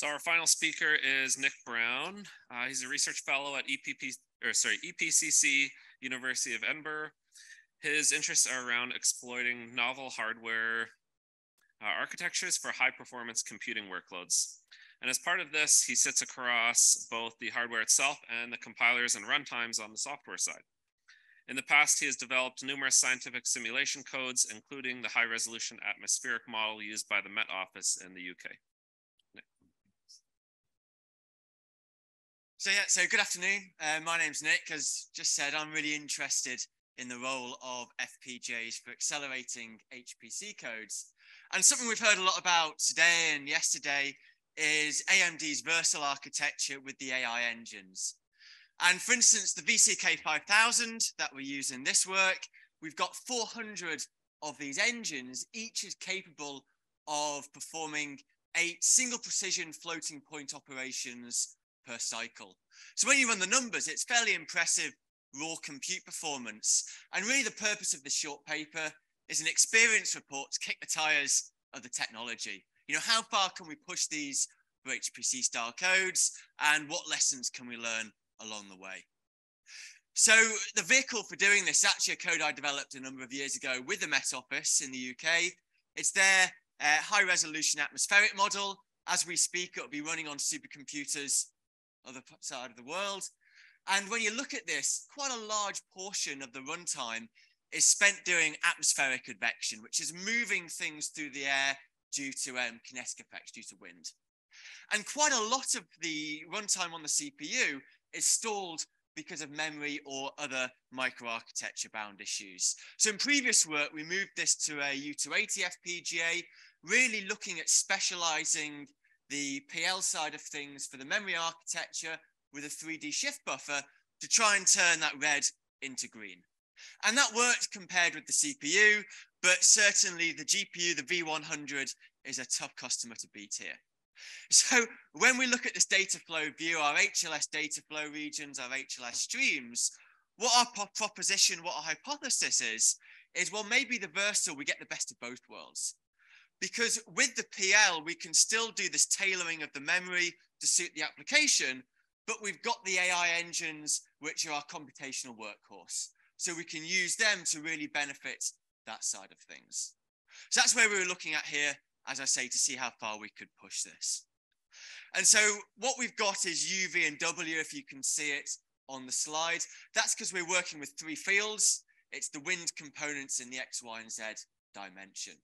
So our final speaker is Nick Brown. Uh, he's a research fellow at EPP, or sorry, EPCC University of Edinburgh. His interests are around exploiting novel hardware uh, architectures for high performance computing workloads. And as part of this, he sits across both the hardware itself and the compilers and runtimes on the software side. In the past, he has developed numerous scientific simulation codes, including the high resolution atmospheric model used by the Met Office in the UK. So yeah, so good afternoon. Uh, my name's Nick. As just said, I'm really interested in the role of FPGAs for accelerating HPC codes. And something we've heard a lot about today and yesterday is AMD's Versal architecture with the AI engines. And for instance, the VCK 5000 that we use in this work, we've got 400 of these engines, each is capable of performing eight single precision floating point operations per cycle. So when you run the numbers, it's fairly impressive raw compute performance. And really the purpose of this short paper is an experience report to kick the tires of the technology. You know, how far can we push these for HPC style codes and what lessons can we learn along the way? So the vehicle for doing this, actually a code I developed a number of years ago with the Met Office in the UK. It's their uh, high resolution atmospheric model. As we speak, it'll be running on supercomputers other side of the world. And when you look at this, quite a large portion of the runtime is spent doing atmospheric advection, which is moving things through the air due to um, kinetic effects, due to wind. And quite a lot of the runtime on the CPU is stalled because of memory or other microarchitecture bound issues. So in previous work, we moved this to a U280 FPGA, really looking at specializing the PL side of things for the memory architecture with a 3D shift buffer to try and turn that red into green. And that worked compared with the CPU, but certainly the GPU, the V100, is a tough customer to beat here. So when we look at this data flow view, our HLS data flow regions, our HLS streams, what our proposition, what our hypothesis is, is well, maybe the Versal, we get the best of both worlds because with the PL, we can still do this tailoring of the memory to suit the application, but we've got the AI engines, which are our computational workhorse. So we can use them to really benefit that side of things. So that's where we were looking at here, as I say, to see how far we could push this. And so what we've got is U, V, and W, if you can see it on the slide. That's because we're working with three fields. It's the wind components in the X, Y, and Z dimension.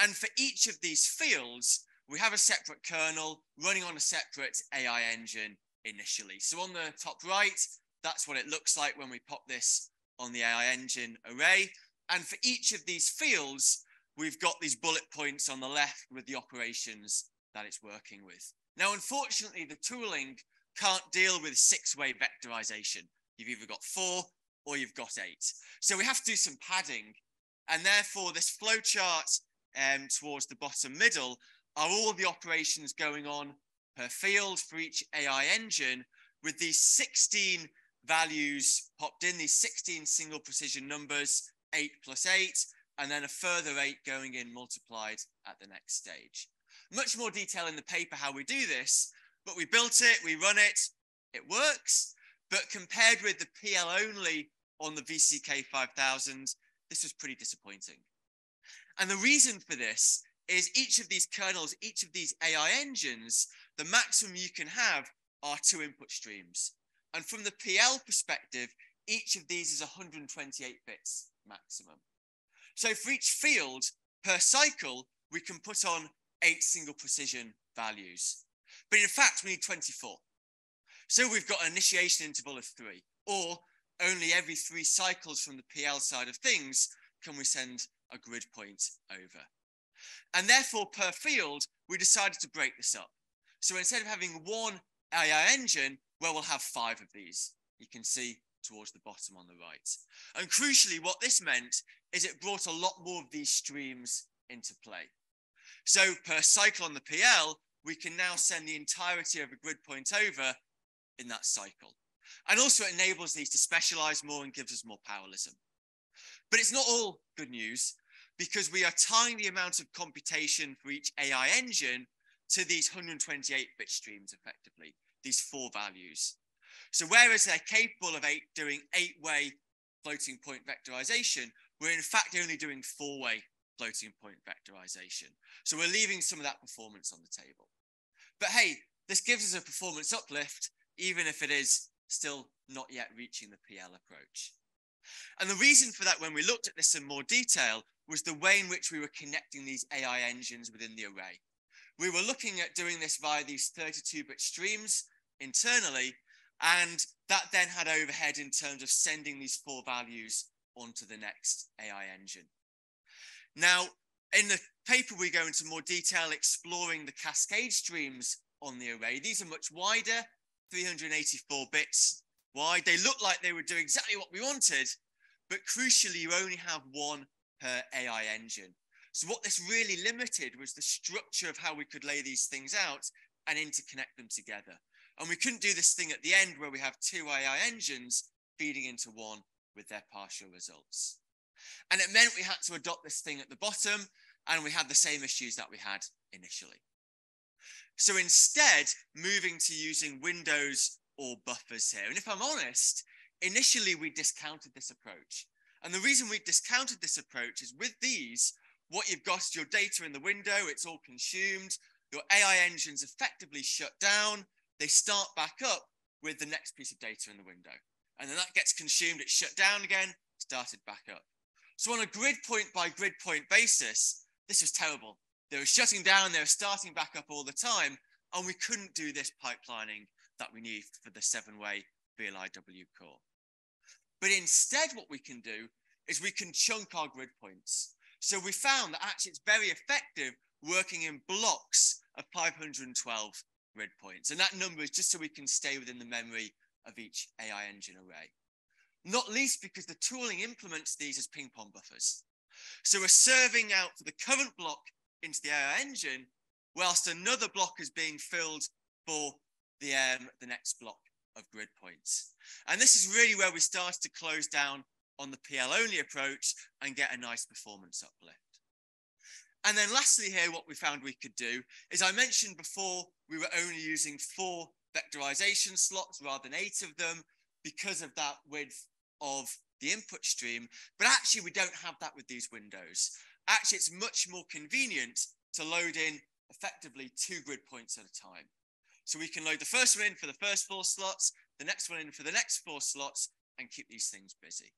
And for each of these fields, we have a separate kernel running on a separate AI engine initially. So on the top right, that's what it looks like when we pop this on the AI engine array. And for each of these fields, we've got these bullet points on the left with the operations that it's working with. Now, unfortunately, the tooling can't deal with six-way vectorization. You've either got four or you've got eight. So we have to do some padding. And therefore, this flowchart um, towards the bottom middle are all the operations going on per field for each AI engine with these 16 values popped in, these 16 single precision numbers, eight plus eight, and then a further eight going in multiplied at the next stage. Much more detail in the paper how we do this, but we built it, we run it, it works. But compared with the PL only on the VCK 5000, this was pretty disappointing. And the reason for this is each of these kernels, each of these AI engines, the maximum you can have are two input streams. And from the PL perspective, each of these is 128 bits maximum. So for each field per cycle, we can put on eight single precision values. But in fact, we need 24. So we've got an initiation interval of three, or only every three cycles from the PL side of things can we send a grid point over. And therefore, per field, we decided to break this up. So instead of having one AI engine, well, we'll have five of these. You can see towards the bottom on the right. And crucially, what this meant is it brought a lot more of these streams into play. So per cycle on the PL, we can now send the entirety of a grid point over in that cycle. And also it enables these to specialize more and gives us more parallelism. But it's not all good news because we are tying the amount of computation for each AI engine to these 128 bit streams effectively, these four values. So whereas they're capable of eight, doing eight-way floating point vectorization, we're in fact only doing four-way floating point vectorization. So we're leaving some of that performance on the table. But hey, this gives us a performance uplift, even if it is still not yet reaching the PL approach. And the reason for that, when we looked at this in more detail, was the way in which we were connecting these AI engines within the array. We were looking at doing this via these 32-bit streams internally, and that then had overhead in terms of sending these four values onto the next AI engine. Now, in the paper, we go into more detail exploring the cascade streams on the array. These are much wider, 384 bits wide. They look like they would do exactly what we wanted, but crucially, you only have one per AI engine. So what this really limited was the structure of how we could lay these things out and interconnect them together. And we couldn't do this thing at the end where we have two AI engines feeding into one with their partial results. And it meant we had to adopt this thing at the bottom, and we had the same issues that we had initially. So instead, moving to using windows or buffers here. And if I'm honest, initially we discounted this approach. And the reason we discounted this approach is with these, what you've got is your data in the window, it's all consumed, your AI engines effectively shut down, they start back up with the next piece of data in the window. And then that gets consumed, it's shut down again, started back up. So on a grid point by grid point basis, this was terrible. They were shutting down, they were starting back up all the time, and we couldn't do this pipelining that we need for the seven-way VLIW core. But instead, what we can do is we can chunk our grid points. So we found that actually it's very effective working in blocks of 512 grid points. And that number is just so we can stay within the memory of each AI engine array. Not least because the tooling implements these as ping pong buffers. So we're serving out for the current block into the AI engine, whilst another block is being filled for the, um, the next block of grid points. And this is really where we start to close down on the PL only approach and get a nice performance uplift. And then lastly here, what we found we could do is I mentioned before, we were only using four vectorization slots rather than eight of them because of that width of the input stream. But actually, we don't have that with these windows. Actually, it's much more convenient to load in effectively two grid points at a time. So we can load the first one in for the first four slots, the next one in for the next four slots, and keep these things busy.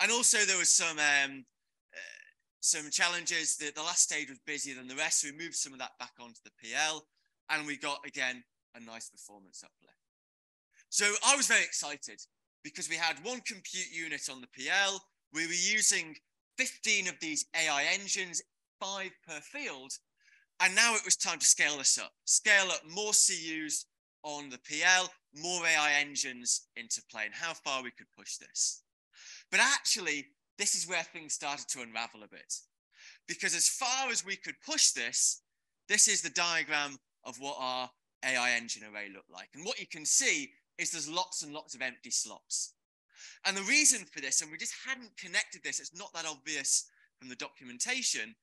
And also there was some um, uh, some challenges. The, the last stage was busier than the rest, so we moved some of that back onto the PL, and we got again a nice performance uplift. So I was very excited because we had one compute unit on the PL. We were using 15 of these AI engines, five per field, and now it was time to scale this up, scale up more CUs on the PL, more AI engines into play, and how far we could push this. But actually, this is where things started to unravel a bit. Because as far as we could push this, this is the diagram of what our AI engine array looked like. And what you can see is there's lots and lots of empty slots. And the reason for this, and we just hadn't connected this, it's not that obvious from the documentation,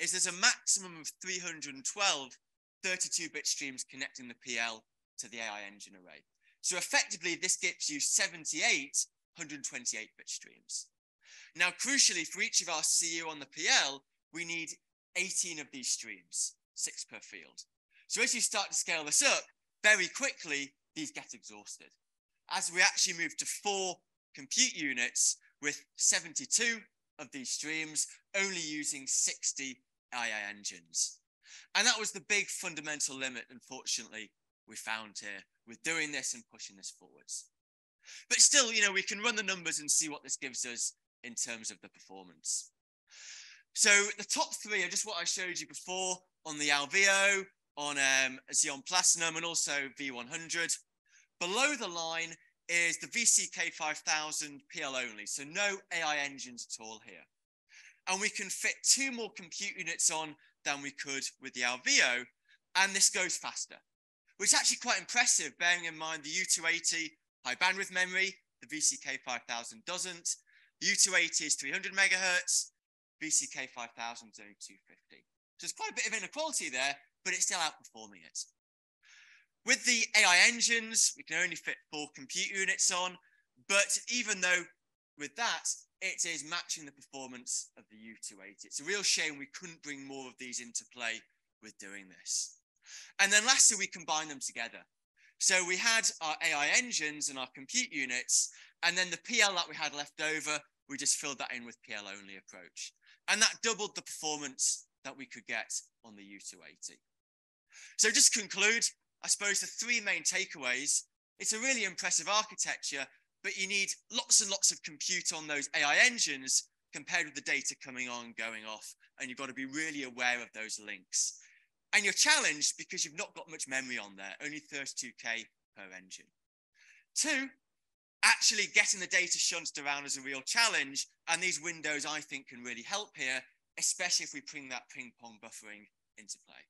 is there's a maximum of 312 32-bit streams connecting the PL to the AI engine array. So effectively, this gives you 78 128-bit streams. Now, crucially, for each of our CU on the PL, we need 18 of these streams, six per field. So as you start to scale this up, very quickly, these get exhausted. As we actually move to four compute units with 72 of these streams, only using 60 AI engines. And that was the big fundamental limit, unfortunately, we found here with doing this and pushing this forwards. But still, you know, we can run the numbers and see what this gives us in terms of the performance. So the top three are just what I showed you before on the Alveo, on um, Xeon Platinum, and also V100. Below the line is the VCK5000 PL only, so no AI engines at all here and we can fit two more compute units on than we could with the Alveo, and this goes faster, which is actually quite impressive, bearing in mind the U280 high bandwidth memory, the VCK5000 doesn't. The U280 is 300 megahertz, VCK5000 is only 250. So there's quite a bit of inequality there, but it's still outperforming it. With the AI engines, we can only fit four compute units on, but even though with that, it is matching the performance of the U280. It's a real shame we couldn't bring more of these into play with doing this. And then lastly, we combine them together. So we had our AI engines and our compute units, and then the PL that we had left over, we just filled that in with PL only approach. And that doubled the performance that we could get on the U280. So just to conclude, I suppose the three main takeaways, it's a really impressive architecture, but you need lots and lots of compute on those AI engines compared with the data coming on, going off, and you've got to be really aware of those links. And you're challenged because you've not got much memory on there, only 32K per engine. Two, actually getting the data shunted around is a real challenge. And these windows, I think, can really help here, especially if we bring that ping pong buffering into play.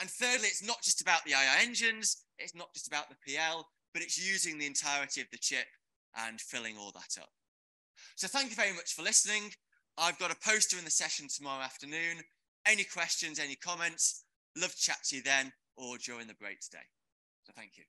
And thirdly, it's not just about the AI engines, it's not just about the PL, but it's using the entirety of the chip and filling all that up. So thank you very much for listening. I've got a poster in the session tomorrow afternoon. Any questions, any comments, love to chat to you then or during the break today. So thank you.